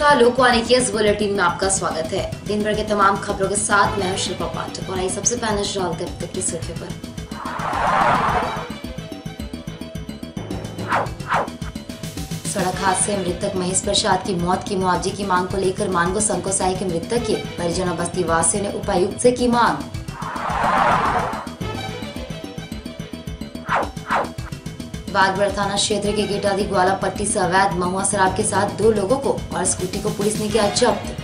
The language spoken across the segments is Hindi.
नमस्कार लोकवाणी की इस बुलेटिन में आपका स्वागत है। दिन भर के तमाम खबरों के साथ मैं शिल्पा पाठक और आई सबसे पहले डालते अब तक पर सड़क हादसे में मृतक महेश प्रसाद की मौत की मुआवजे की मांग को लेकर मानगो संकोसाई के मृतक के परिजनों बस्ती वासियों ने उपायुक्त से की मांग। बागबड़ थाना क्षेत्र के गेटादी ग्वाला पट्टी से अवैध महुआ शराब के साथ दो लोगों को और स्कूटी को पुलिस ने किया जब्त।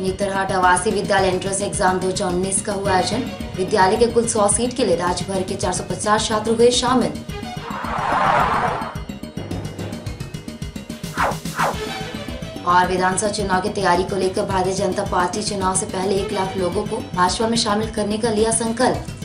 नेतरहाट आवासीय विद्यालय एंट्रेंस एग्ज़ाम 2019 का हुआ आयोजन। विद्यालय के कुल 100 सीट के लिए राज्य भर के 450 छात्र हुए शामिल। और विधानसभा चुनाव की तैयारी को लेकर भारतीय जनता पार्टी चुनाव से पहले एक लाख लोगों को भाजपा में शामिल करने का लिया संकल्प।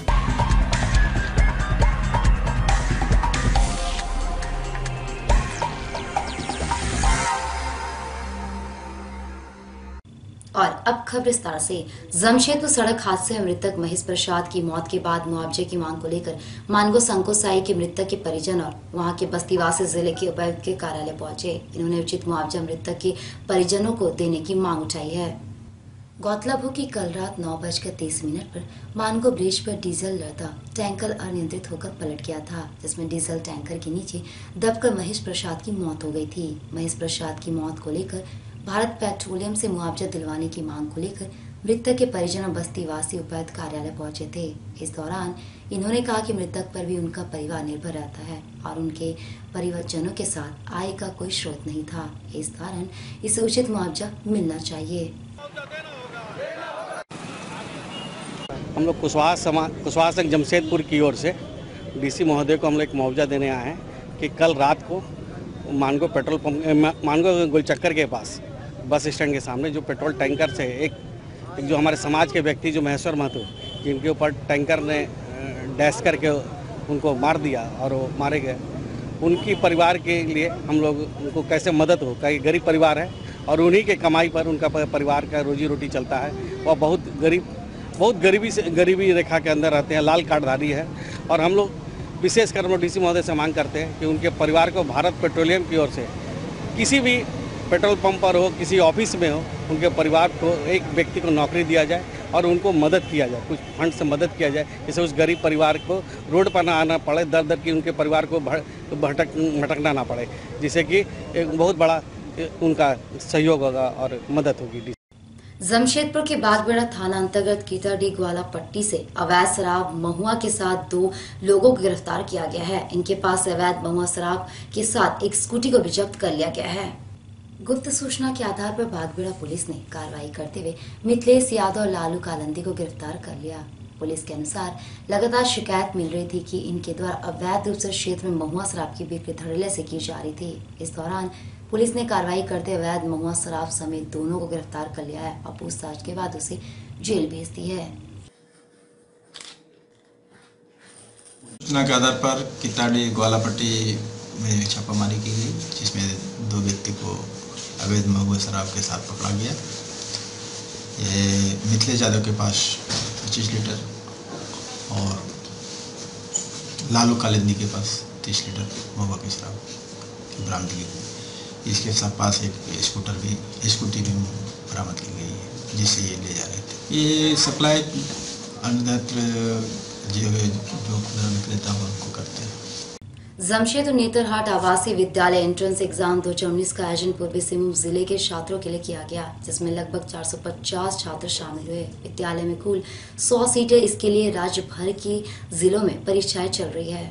अब खबर विस्तार से। जमशेदपुर सड़क हादसे में मृतक महेश प्रसाद की मौत के बाद मुआवजे की मांग को लेकर मानगो संको साई के मृतक के परिजन और वहाँ के बस्तीवासी ज़िले के उपायुक्त के कार्यालय पहुँचे। इन्होंने उचित मुआवजा मृतक के परिजनों को देने की मांग उठाई है। गौतलब हो कि कल रात नौ बजकर तीस मिनट पर मानगो ब्रिज पर डीजल लड़ता टैंकर अनियंत्रित होकर पलट गया था, जिसमें डीजल टैंकर के नीचे दबकर महेश प्रसाद की मौत हो गई थी। महेश प्रसाद की मौत को लेकर भारत पेट्रोलियम से मुआवजा दिलवाने की मांग को लेकर मृतक के परिजन बस्ती वासी उपायुक्त कार्यालय पहुँचे थे। इस दौरान इन्होंने कहा कि मृतक पर भी उनका परिवार निर्भर रहता है और उनके परिवारजनों के साथ आय का कोई स्रोत नहीं था। इस कारण इसे उचित मुआवजा मिलना चाहिए। हम लोग कुशवाहा समा, कुशवाहा संघ जमशेदपुर की ओर से डीसी महोदय को हम लोग एक मुआवजा देने आए हैं कि कल रात को मानगो पेट्रोल पंप मानगो गोलचक्कर के पास बस स्टैंड के सामने जो पेट्रोल टैंकर से एक, एक जो हमारे समाज के व्यक्ति जो महेश्वर महतो जिनके ऊपर टैंकर ने डैश करके उनको मार दिया और वो मारे गए। उनकी परिवार के लिए हम लोग उनको कैसे मदद हो? कई गरीब परिवार है और उन्हीं के कमाई पर उनका परिवार का रोजी रोटी चलता है। वह बहुत गरीब बहुत गरीबी से गरीबी रेखा के अंदर रहते हैं लाल कार्डधारी है। और हम लोग विशेषकर हम लोग डी महोदय से मांग करते हैं कि उनके परिवार को भारत पेट्रोलियम की ओर से किसी भी पेट्रोल पंप पर हो, किसी ऑफ़िस में हो, उनके परिवार को, एक व्यक्ति को नौकरी दिया जाए और उनको मदद किया जाए, कुछ फंड से मदद किया जाए, जिससे उस गरीब परिवार को रोड पर ना आना पड़े, दर दर की उनके परिवार को भटक, भटकना ना पड़े, जिससे कि एक बहुत बड़ा, उनका सहयोग होगा और मदद होगी। जमशेदपुर के बागबेड़ा थाना अंतर्गत कीताडी ग्वाला पट्टी से अवैध शराब महुआ के साथ दो लोगों को गिरफ़्तार किया गया है। इनके पास अवैध महुआ शराब के साथ एक स्कूटी को भी जब्त कर लिया गया है। गुप्त सूचना के आधार पर बागबेड़ा पुलिस ने कार्रवाई करते हुए मिथिलेश यादव और लालू कालंदी को गिरफ़्तार कर लिया। पुलिस के अनुसार लगातार शिकायत मिल रही थी कि इनके द्वारा अवैध रूप से क्षेत्र में महुआ शराब की बिक्री धड़ल्ले से की जा रही थी। इस दौरान पुलिस ने कार्रवाई करते अवैध महुआ शराब समेत दोनों को गिरफ़्तार कर लिया है और पूछताछ के बाद उसे जेल भेज दी है। सूचना के आधार पर किताड़ी ग्वालापट्टी में छापामारी की गई, जिसमें दो व्यक्ति को अवैध महुआ शराब के साथ पकड़ा गया। ये मिथिलेश यादव के पास पच्चीस लीटर और लालू कालिंदी के पास तीस लीटर महुआ की शराब की बरामदगी हुई इसके साथ पास एक स्कूटर भी, स्कूटी भी बरामद की गई है जिससे ये ले जा रहे थे। ये सप्लाई अन्यत्र जो जो विक्रेता है उनको करते हैं। जमशेदपुर नेतरहाट आवासीय विद्यालय एंट्रेंस एग्ज़ाम 2019 का आयोजन पूर्वी सिंहभूम ज़िले के छात्रों के लिए किया गया, जिसमें लगभग 450 छात्र शामिल हुए। विद्यालय में कुल 100 सीटें इसके लिए राज्य भर की जिलों में परीक्षाएँ चल रही है।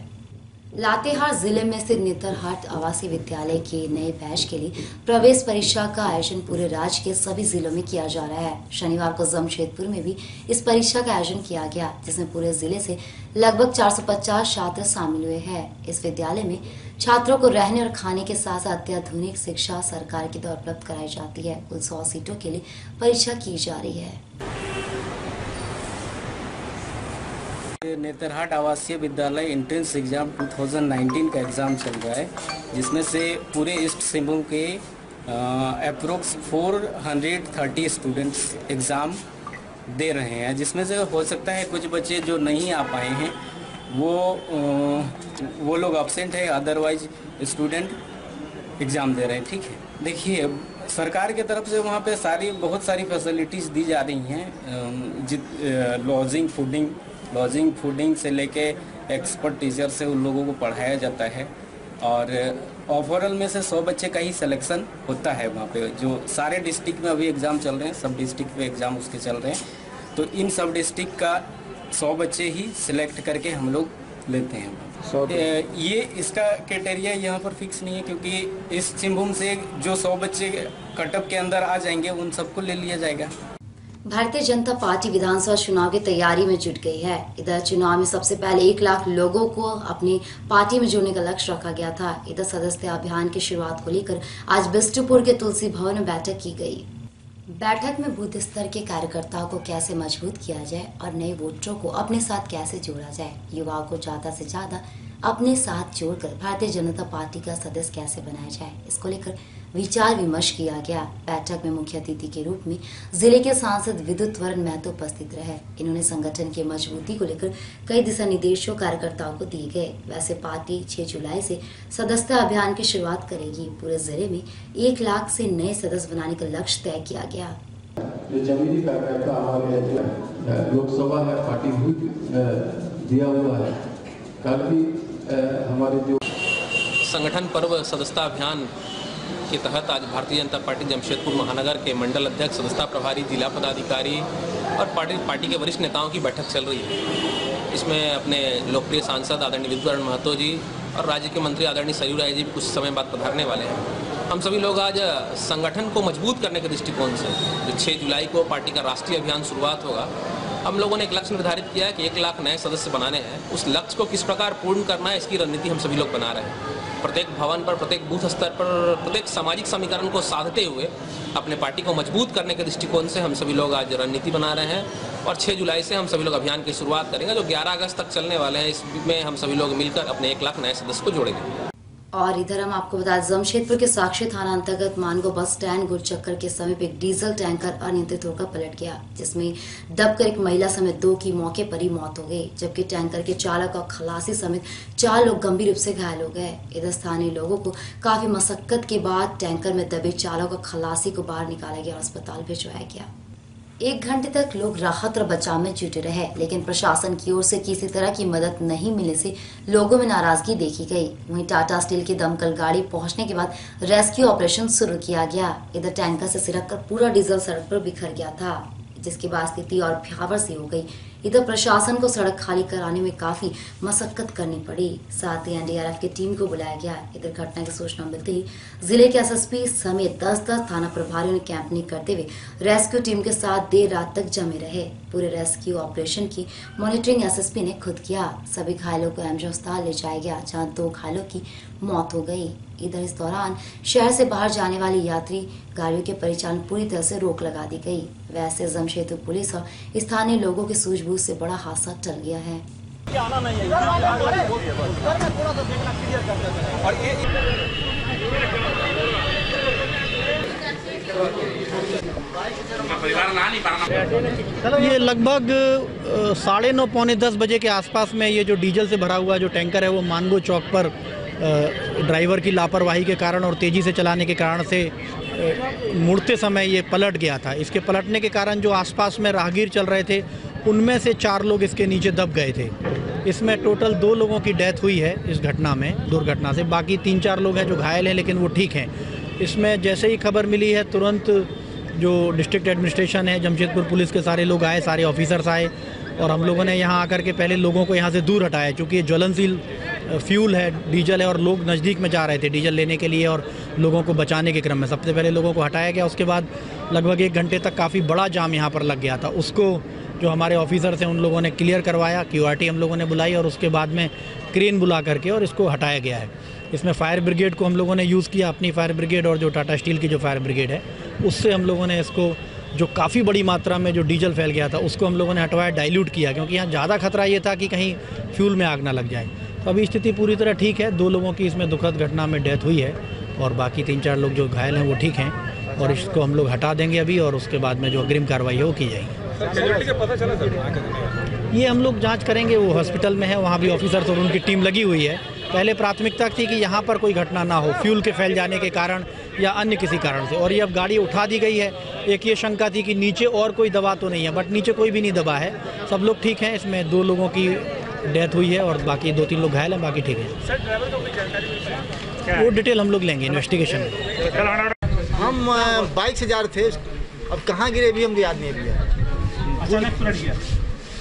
लातेहार ज़िले में स्थित नेतरहाट आवासीय विद्यालय के नए बैच के लिए प्रवेश परीक्षा का आयोजन पूरे राज्य के सभी जिलों में किया जा रहा है। शनिवार को जमशेदपुर में भी इस परीक्षा का आयोजन किया गया, जिसमें पूरे ज़िले से लगभग 450 छात्र शामिल हुए हैं। इस विद्यालय में छात्रों को रहने और खाने के साथ साथ अत्याधुनिक शिक्षा सरकार की द्वारा उपलब्ध कराई जाती है। कुल सौ सीटों के लिए परीक्षा की जा रही है। नेतरहाट आवासीय विद्यालय एंट्रेंस एग्ज़ाम 2019 का एग्ज़ाम चल रहा है, जिसमें से पूरे ईस्ट सिंहभूम के अप्रोक्स 430 स्टूडेंट्स एग्ज़ाम दे रहे हैं। जिसमें से हो सकता है कुछ बच्चे जो नहीं आ पाए हैं, वो वो लोग एबसेंट है अदरवाइज़ स्टूडेंट एग्ज़ाम दे रहे हैं। ठीक है? देखिए, सरकार की तरफ़ से वहाँ पे सारी, बहुत सारी फैसिलिटीज़ दी जा रही हैं लॉजिंग फूडिंग लॉजिंग फूडिंग से लेके एक्सपर्ट टीचर से उन लोगों को पढ़ाया जाता है। और ओवरऑल में से सौ बच्चे का ही सिलेक्शन होता है वहाँ पे। जो सारे डिस्ट्रिक्ट में अभी एग्ज़ाम चल रहे हैं सब डिस्ट्रिक्ट में एग्ज़ाम उसके चल रहे हैं। तो इन सब डिस्ट्रिक्ट का सौ बच्चे ही सिलेक्ट करके हम लोग लेते हैं। ए, ये इसका क्राइटेरिया यहाँ पर फिक्स नहीं है क्योंकि इस चिंभूम से जो सौ बच्चे कटअप के अंदर आ जाएँगे उन सबको ले लिया जाएगा। भारतीय जनता पार्टी विधानसभा चुनाव की तैयारी में जुट गई है। इधर चुनाव में सबसे पहले एक लाख लोगों को अपनी पार्टी में जोड़ने का लक्ष्य रखा गया था। इधर सदस्य अभियान की शुरुआत को लेकर आज बिष्टुपुर के तुलसी भवन में बैठक की गई। बैठक में बूथ स्तर के कार्यकर्ताओं को कैसे मज़बूत किया जाए और नए वोटरों को अपने साथ कैसे जोड़ा जाए? युवाओं को ज़्यादा से ज़्यादा अपने साथ जोड़कर भारतीय जनता पार्टी का सदस्य कैसे बनाया जाए? इसको लेकर विचार विमर्श किया गया। बैठक में मुख्य अतिथि के रूप में ज़िले के सांसद विद्युत वरण महतो उपस्थित रहे। इन्होंने संगठन की मजबूती को लेकर कई दिशा निर्देशों कार्यकर्ताओं को दिए गए। वैसे पार्टी 6 जुलाई से सदस्यता अभियान की शुरुआत करेगी। पूरे ज़िले में एक लाख से नए सदस्य बनाने का लक्ष्य तय किया गया। जो जमीनी कार्यकर्ता हमारे लोकसभा है पार्टी दिया हुआ है। कल भी हमारे जो संगठन पर्व सदस्यता अभियान के तहत आज भारतीय जनता पार्टी जमशेदपुर महानगर के मंडल अध्यक्ष सदस्यता प्रभारी, जिला पदाधिकारी और पार्टी पार्टी के वरिष्ठ नेताओं की बैठक चल रही है। इसमें अपने लोकप्रिय सांसद आदरणीय विद्युत महतो जी और राज्य के मंत्री आदरणीय सरयू राय जी कुछ समय बाद पधारने वाले हैं। हम सभी लोग आज, संगठन को मज़बूत करने के दृष्टिकोण से, जो छः जुलाई को पार्टी का राष्ट्रीय अभियान शुरुआत होगा, हम लोगों ने एक लक्ष्य निर्धारित किया है कि एक लाख नए सदस्य बनाने हैं। उस लक्ष्य को किस प्रकार पूर्ण करना है, इसकी रणनीति हम सभी लोग बना रहे हैं। प्रत्येक भवन पर, प्रत्येक बूथ स्तर पर, प्रत्येक सामाजिक समीकरण को साधते हुए अपने पार्टी को मज़बूत करने के दृष्टिकोण से हम सभी लोग आज रणनीति बना रहे हैं और 6 जुलाई से हम सभी लोग अभियान की शुरुआत करेंगे, जो 11 अगस्त तक चलने वाले हैं। इसमें हम सभी लोग मिलकर अपने एक लाख नए सदस्य को जोड़ेंगे। और इधर हम आपको बता दें, जमशेदपुर के साक्षी थाना अंतर्गत मानगो बस स्टैंड गुरचक्कर के समीप एक डीजल टैंकर अनियंत्रित होकर पलट गया जिसमें दबकर एक महिला समेत दो की मौके पर ही मौत हो गई जबकि टैंकर के चालक और खलासी समेत चार लोग गंभीर रूप से घायल हो गए। इधर स्थानीय लोगों को काफ़ी मशक्कत के बाद टैंकर में दबे चालक और खलासी को बाहर निकाला गया और अस्पताल भिजवाया गया। एक घंटे तक लोग राहत और बचाव में जुटे रहे, लेकिन प्रशासन की ओर से किसी तरह की मदद नहीं मिलने से लोगों में नाराज़गी देखी गई। वहीं टाटा स्टील की दमकल गाड़ी पहुँचने के बाद रेस्क्यू ऑपरेशन शुरू किया गया। इधर टैंकर से सिरक कर पूरा डीजल सड़क पर बिखर गया था। जिसके बाद स्थिति और भयावर से हो गई। इधर प्रशासन को सड़क खाली कराने में काफ़ी मशक्कत करनी पड़ी। साथ ही एनडीआरएफ की टीम को बुलाया गया। इधर घटना की सूचना मिलते ही ज़िले के एसएसपी समेत दस दस थाना प्रभारियों ने कैंपनिंग करते हुए रेस्क्यू टीम के साथ देर रात तक जमे रहे। पूरे रेस्क्यू ऑपरेशन की मॉनिटरिंग एसएसपी ने खुद किया। सभी घायलों को एमजे अस्पताल ले जाया गया जहाँ दो घायलों की मौत हो गई। इधर इस दौरान शहर से बाहर जाने वाली यात्री गाड़ियों के परिचालन पूरी तरह से रोक लगा दी गई। वैसे जमशेदपुर पुलिस और स्थानीय लोगों की सूझबूझ से बड़ा हादसा टल गया है। ये लगभग साढ़े नौ, पौने दस बजे के आसपास में ये जो डीजल से भरा हुआ जो टैंकर है वो मानगो चौक पर ड्राइवर की लापरवाही के कारण और तेज़ी से चलाने के कारण से मुड़ते समय ये पलट गया था। इसके पलटने के कारण जो आसपास में राहगीर चल रहे थे, उनमें से चार लोग इसके नीचे दब गए थे। इसमें टोटल दो लोगों की डेथ हुई है इस घटना में, दुर्घटना से। बाकी तीन चार लोग हैं जो घायल हैं, लेकिन वो ठीक हैं। इसमें जैसे ही खबर मिली है, तुरंत जो डिस्ट्रिक्ट एडमिनिस्ट्रेशन है जमशेदपुर पुलिस के सारे लोग आए, सारे ऑफिसर्स आए और हम लोगों ने यहाँ आकर के पहले लोगों को यहाँ से दूर हटाया, क्योंकि ये ज्वलनशील फ्यूल है, डीजल है और लोग नज़दीक में जा रहे थे डीजल लेने के लिए और लोगों को बचाने के क्रम में। सबसे पहले लोगों को हटाया गया, उसके बाद लगभग एक घंटे तक काफ़ी बड़ा जाम यहाँ पर लग गया था। उसको जो हमारे ऑफिसर्स हैं, उन लोगों ने क्लियर करवाया क्यूआरटी हम लोगों ने बुलाई और उसके बाद में क्रेन बुला करके और इसको हटाया गया है। इसमें फायर ब्रिगेड को हम लोगों ने यूज़ किया अपनी फायर ब्रिगेड और जो टाटा स्टील की जो फायर ब्रिगेड है उससे हम लोगों ने इसको जो काफ़ी बड़ी मात्रा में जो डीजल फैल गया था उसको हम लोगों ने हटवाया डाइल्यूट किया क्योंकि यहाँ ज़्यादा खतरा ये था कि कहीं फ्यूल में आग ना लग जाए। तो अभी स्थिति पूरी तरह ठीक है दो लोगों की इसमें दुखद घटना में डेथ हुई है और बाकी तीन चार लोग जो घायल हैं वो ठीक हैं और इसको हम लोग हटा देंगे अभी और उसके बाद में जो अग्रिम कार्रवाई है वो की जाएगी। ये हम लोग जाँच करेंगे वो हॉस्पिटल में है वहाँ भी ऑफिसर्स और उनकी टीम लगी हुई है। पहले प्राथमिकता थी कि यहाँ पर कोई घटना ना हो फ्यूल के फैल जाने के कारण या अन्य किसी कारण से। और ये अब गाड़ी उठा दी गई है। एक ये शंका थी कि नीचे और कोई दबा तो नहीं है बट नीचे कोई भी नहीं दबा है। सब लोग ठीक हैं इसमें दो लोगों की डेथ हुई है और बाकी दो तीन लोग घायल हैं बाकी ठीक है। वो डिटेल हम लोग लेंगे इन्वेस्टिगेशन में हम बाइक से जा रहे थे। अब कहाँ गिरे भी हम याद नहीं अभी है। अचानक पलट गया?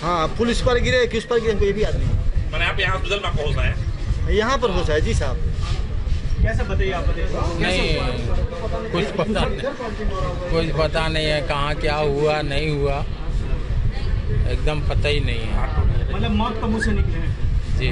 हाँ पुलिस पर गिरे किस पर गिरे हमको ये भी याद नहीं मैंने आप यहाँ हॉस्पिटल में आपको होता है यहाँ पर हो है जी साहब। कैसे बताइए आप बताइए। नहीं कुछ पता नहीं। कुछ पता नहीं है कहाँ क्या हुआ नहीं हुआ। एकदम पता ही नहीं है। मतलब मौत का मुँह से निकले जी।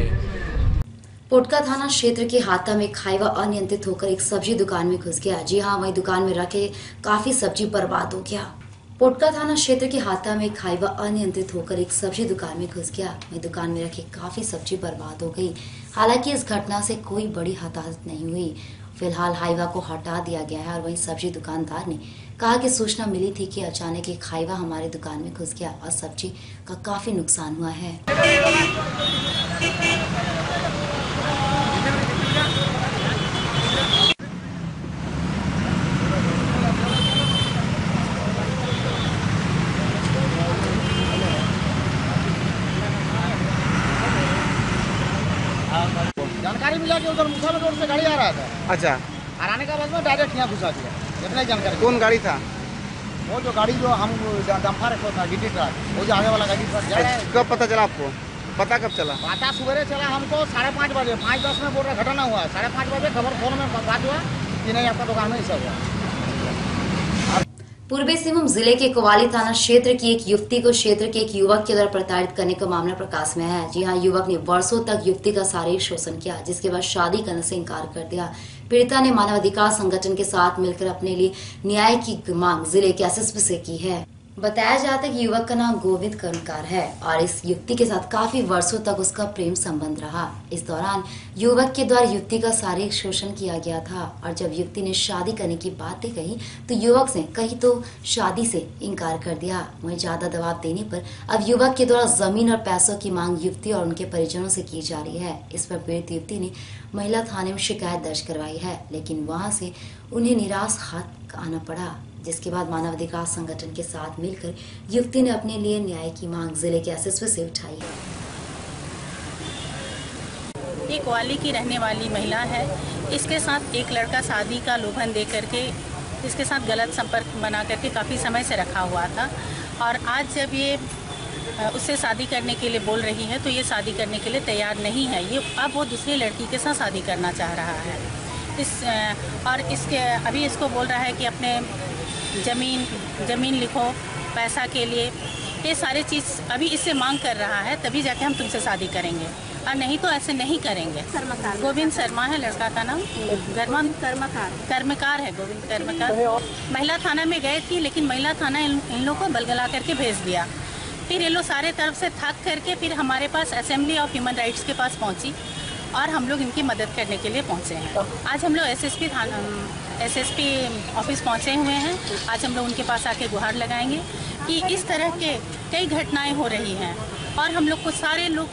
पोटका थाना क्षेत्र के हाथा में खाईवा अनियंत्रित होकर एक सब्ज़ी दुकान में घुस गया। जी हाँ वही दुकान में रखे काफ़ी सब्ज़ी बर्बाद हो गया। पोटका थाना क्षेत्र के हाथा में खाईवा अनियंत्रित होकर एक सब्ज़ी दुकान में घुस गया। वही दुकान में रखी काफ़ी सब्ज़ी बर्बाद हो गई। हालाँकि इस घटना से कोई बड़ी हताहत नहीं हुई। फ़िलहाल हाईवा को हटा दिया गया है और वहीं सब्ज़ी दुकानदार ने कहा कि सूचना मिली थी कि अचानक एक हाईवा हमारे दुकान में घुस गया और सब्ज़ी का काफ़ी नुकसान हुआ है। जानकारी मिला कि उधर मुसलमान रोड से गाड़ी आ रहा था। अच्छा। और आने के बाद में डायरेक्ट यहाँ घुसा दिया। इतना जानकारी। कौन गाड़ी था? वो जो गाड़ी जो हम डम्फा रखा था गिटी ट्रक वो जो आगे वाला गाड़ी ट्रक जा रहा है। कब पता चला आपको? पता कब चला? पता सवेरे चला हमको साढ़े पाँच बजे पाँच दस में बोल रहा घटना हुआ। साढ़े पाँच बजे खबर फ़ोन में बात हुआ कि नहीं आपका दुकान में ही सब हुआ। पूर्वी सिंहभूम ज़िले के कोवाली थाना क्षेत्र की एक युवती को क्षेत्र के एक युवक के द्वारा प्रताड़ित करने का मामला प्रकाश में है। जी हाँ युवक ने वर्षों तक युवती का शारीरिक शोषण किया, जिसके बाद शादी करने से इनकार कर दिया। पीड़िता ने मानवाधिकार संगठन के साथ मिलकर अपने लिए न्याय की मांग ज़िले के एस से की है। बताया जाता है कि युवक का नाम गोविंद कर्मकार है और इस युवती के साथ काफ़ी वर्षों तक उसका प्रेम संबंध रहा। इस दौरान युवक के द्वारा युवती का शारीरिक शोषण किया गया था और जब युवती ने शादी करने की बातें कही तो युवक ने कहीं तो शादी से इनकार कर दिया। वहीं ज़्यादा दबाव देने पर अब युवक के द्वारा ज़मीन और पैसों की मांग युवती और उनके परिजनों से की जा रही है। इस पर पीड़ित युवती ने महिला थाने में शिकायत दर्ज करवाई है, लेकिन वहाँ से उन्हें निराश हाथ आना पड़ा। जिसके बाद मानवाधिकार संगठन के साथ मिलकर युवती ने अपने लिए न्याय की मांग ज़िले के एसएसपी से उठाई है। ये ग्वाली की रहने वाली महिला है। इसके साथ एक लड़का शादी का लोभन दे करके, इसके साथ गलत संपर्क बना करके काफ़ी समय से रखा हुआ था। और आज जब ये उससे शादी करने के लिए बोल रही है तो ये शादी करने के लिए तैयार नहीं है। ये अब वो दूसरी लड़की के साथ शादी करना चाह रहा है। इस और इसके, अभी इसको बोल रहा है कि अपने ज़मीन ज़मीन लिखो पैसा के लिए। ये सारे चीज़ अभी इससे मांग कर रहा है तभी जाके हम तुमसे शादी करेंगे। और नहीं तो ऐसे नहीं करेंगे। गोविंद शर्मा है लड़का का नाम। गर्मा कर्मकार। कर्मकार है गोविंद कर्मकार। महिला थाना में गए थी लेकिन महिला थाना इन, इन लोग को बलगला करके भेज दिया। फिर ये लोग सारे तरफ़ से थक करके फिर हमारे पास असेंबली ऑफ़ ह्यूमन राइट्स के पास पहुँची। और हम लोग इनकी मदद करने के लिए पहुँचे हैं। आज हम लोग S S SSP S P office पहुँचे हुए हैं। आज हम लोग उनके पास आके गुहार लगाएँगे कि इस तरह के कई घटनाएँ हो रही हैं और हम लोग को सारे लोग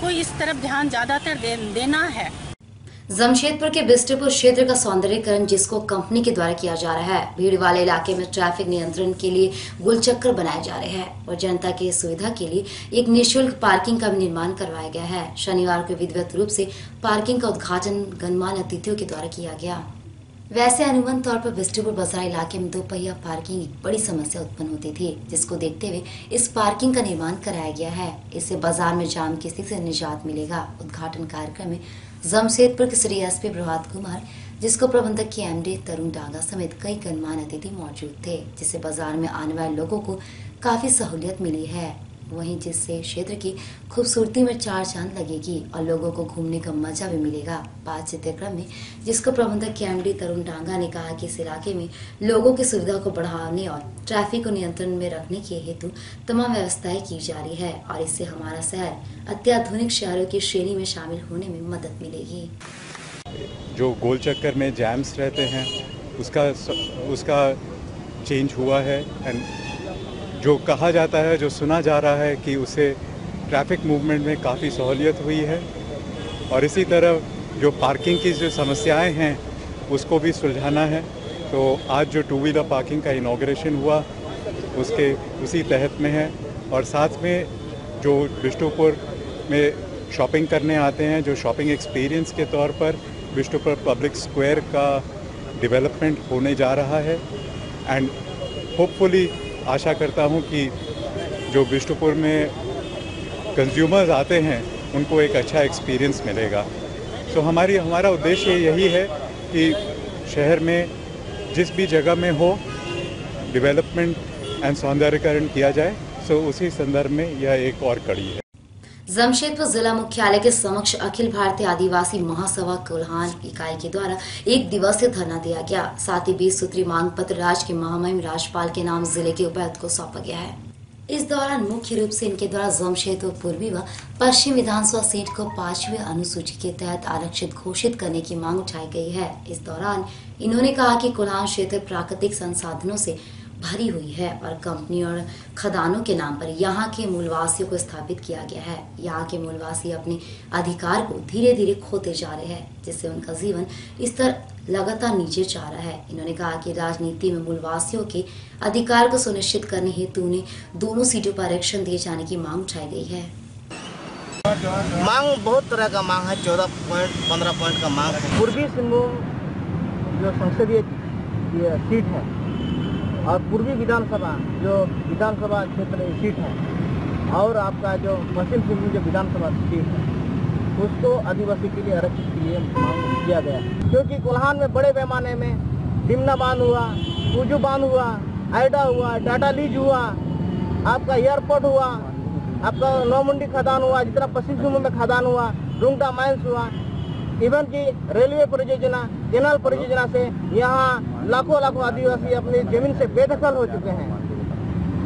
को इस तरफ़ ध्यान ज़्यादातर दे, देना है। जमशेदपुर के बिस्टरपुर क्षेत्र का सौंदर्यकरण जिसको कंपनी के द्वारा किया जा रहा है, भीड़ वाले इलाके में ट्रैफ़िक नियंत्रण के लिए गुलचक्कर बनाए जा रहे हैं और जनता की सुविधा के लिए एक निशुल्क पार्किंग का भी निर्माण करवाया गया है। शनिवार को विधिवत रूप से पार्किंग का उद्घाटन गणमान्य अतिथियों के द्वारा किया गया। वैसे अनुमान तौर पर बिस्टरपुर बाज़ार इलाके में दोपहिया पार्किंग एक बड़ी समस्या उत्पन्न होती थी, जिसको देखते हुए इस पार्किंग का निर्माण कराया गया है। इससे बाज़ार में जाम की स्थिति से निजात मिलेगा। उद्घाटन कार्यक्रम में जमशेदपुर के श्री एस पी प्रभात कुमार, जिसको प्रबंधक के एमडी तरुण डांगा समेत कई गणमान्य अतिथि मौजूद थे जिससे बाज़ार में आने वाले लोगों को काफ़ी सहूलियत मिली है। वहीं जिससे क्षेत्र की खूबसूरती में चार चाँद लगेगी और लोगों को घूमने का मज़ा भी मिलेगा। बातचीत के क्रम में, जिसको प्रबंधक के एमडी तरुण डांगा ने कहा कि इस इलाके में लोगों की सुविधा को बढ़ाने और ट्रैफ़िक को नियंत्रण में रखने के हेतु तमाम व्यवस्थाएँ की जा रही है और इससे हमारा शहर अत्याधुनिक शहरों की श्रेणी में शामिल होने में मदद मिलेगी। जो गोल चक्कर में जैम्स रहते हैं, उसका उसका चेंज हुआ है एंड जो कहा जाता है, जो सुना जा रहा है कि उसे ट्रैफ़िक मूवमेंट में काफ़ी सहूलियत हुई है। और इसी तरह जो पार्किंग की जो समस्याएँ हैं, उसको भी सुलझाना है। तो आज जो टू व्हीलर पार्किंग का इनाग्रेशन हुआ, उसके उसी तहत में है। और साथ में जो बिष्णुपुर में शॉपिंग करने आते हैं, जो शॉपिंग एक्सपीरियंस के तौर पर बिष्णुपुर पब्लिक स्क्वायर का डेवलपमेंट होने जा रहा है। एंड होपफुली आशा करता हूँ कि जो बिष्णुपुर में कंज्यूमर्स आते हैं, उनको एक अच्छा एक्सपीरियंस मिलेगा। सो हमारी, हमारा उद्देश्य यही है कि शहर में जिस भी जगह में हो डेवलपमेंट एंड सौंदर्यकरण किया जाए। सो उसी संदर्भ में यह एक और कड़ी है। जमशेदपुर जिला मुख्यालय के समक्ष अखिल भारतीय आदिवासी महासभा कोल्हान इकाई के द्वारा एक दिवसीय धरना दिया गया। साथ ही बीस सूत्री मांग पत्र राज्य के महामहिम राजपाल के नाम ज़िले के उपायुक्त को सौंपा गया है। इस दौरान मुख्य रूप से इनके द्वारा जमशेदपुर पूर्वी व पश्चिम विधानसभा सीट को पांचवी अनुसूची के तहत आरक्षित घोषित करने की मांग उठाई गई है। इस दौरान इन्होंने कहा कि कोल्हान क्षेत्र प्राकृतिक संसाधनों से भरी हुई है और कंपनी और खदानों के नाम पर यहाँ के मूलवासियों को स्थापित किया गया है। यहाँ के मूलवासी अपने अधिकार को धीरे धीरे खोते जा रहे हैं जिससे उनका जीवन स्तर लगातार नीचे जा रहा है। इन्होंने कहा कि राजनीति में मूलवासियों के अधिकार को सुनिश्चित करने हेतु उन्हें दोनों सीटों पर आरक्षण दिए जाने की मांग उठाई गई है। मांग बहुत तरह का मांग है चौदह पॉइंट पंद्रह पॉइंट का मांग है। पूर्वी सिंहभूम जो संसदीय सीट है और पूर्वी विधानसभा, जो विधानसभा क्षेत्र सीट है, और आपका जो पश्चिम सिंहभूम जो विधानसभा सीट है, उसको आदिवासी के लिए आरक्षित के लिए मांग किया गया क्योंकि कोल्हान में बड़े पैमाने में डिमना बाँध हुआ पूजू बाँध हुआ, आइडा हुआ डाटा लीज हुआ, आपका एयरपोर्ट हुआ, आपका नौमुंडी खदान हुआ, जितना पश्चिम सिंहभूम में खदान हुआ, रुंगटा माइंस हुआ, इवन की रेलवे परियोजना, केनल परियोजना से यहाँ लाखों लाखों आदिवासी अपनी ज़मीन से बेदखल हो चुके हैं।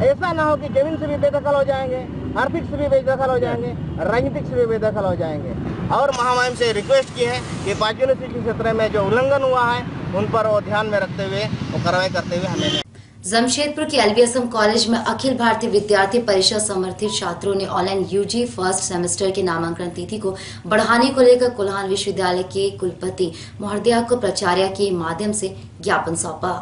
ऐसा ना हो कि ज़मीन से भी बेदखल हो जाएँगे, आर्थिक से भी बेदखल हो जाएँगे, राजनीतिक से भी बेदखल हो जाएँगे। और महामहिम से रिक्वेस्ट की है कि पाँच यूनिवर्सिटी क्षेत्र में जो उल्लंघन हुआ है, उन पर वो ध्यान में रखते हुए, वो कार्रवाई करते हुए हमें जमशेदपुर के एलबीएसएम कॉलेज में अखिल भारतीय विद्यार्थी परिषद समर्थित छात्रों ने ऑनलाइन यूजी फ़र्स्ट सेमेस्टर के नामांकन तिथि को बढ़ाने को लेकर कोल्हान विश्वविद्यालय के कुलपति महोदया को प्राचार्य के माध्यम से ज्ञापन सौंपा।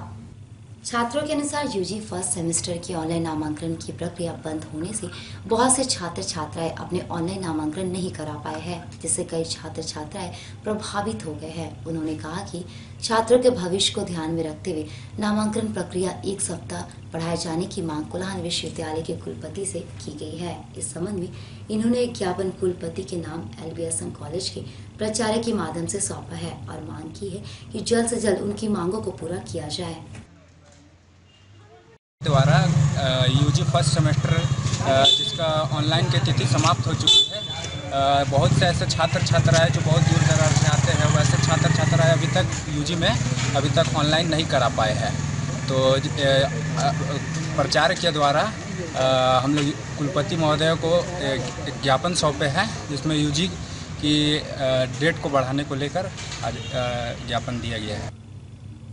छात्रों के अनुसार यूजी फ़र्स्ट सेमेस्टर की ऑनलाइन नामांकन की प्रक्रिया बंद होने से बहुत से छात्र छात्राएँ अपने ऑनलाइन नामांकन नहीं करा पाए हैं, जिससे कई छात्र छात्राएँ प्रभावित हो गए हैं। उन्होंने कहा कि छात्रों के भविष्य को ध्यान में रखते हुए नामांकन प्रक्रिया एक सप्ताह बढ़ाए जाने की मांग कोल्हान विश्वविद्यालय के कुलपति से की गई है। इस संबंध में इन्होंने एक ज्ञापन कुलपति के नाम एलबीएसएम कॉलेज के प्राचार्य के माध्यम से सौंपा है और मांग की है कि जल्द से जल्द उनकी मांगों को पूरा किया जाए। द्वारा यूजी फ़र्स्ट सेमेस्टर जिसका ऑनलाइन की तिथि समाप्त हो चुकी है। बहुत से ऐसे छात्र छात्राएँ जो बहुत दूर दराज से आते छात्र छात्राएँ अभी तक यूजी में, अभी तक ऑनलाइन नहीं करा पाए हैं। तो प्रचार के द्वारा हम लोग कुलपति महोदय को ज्ञापन सौंपे हैं, जिसमें यूजी की डेट को बढ़ाने को लेकर ज्ञापन दिया गया है।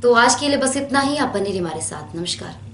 तो आज के लिए बस इतना ही, आप बने हमारे साथ। नमस्कार।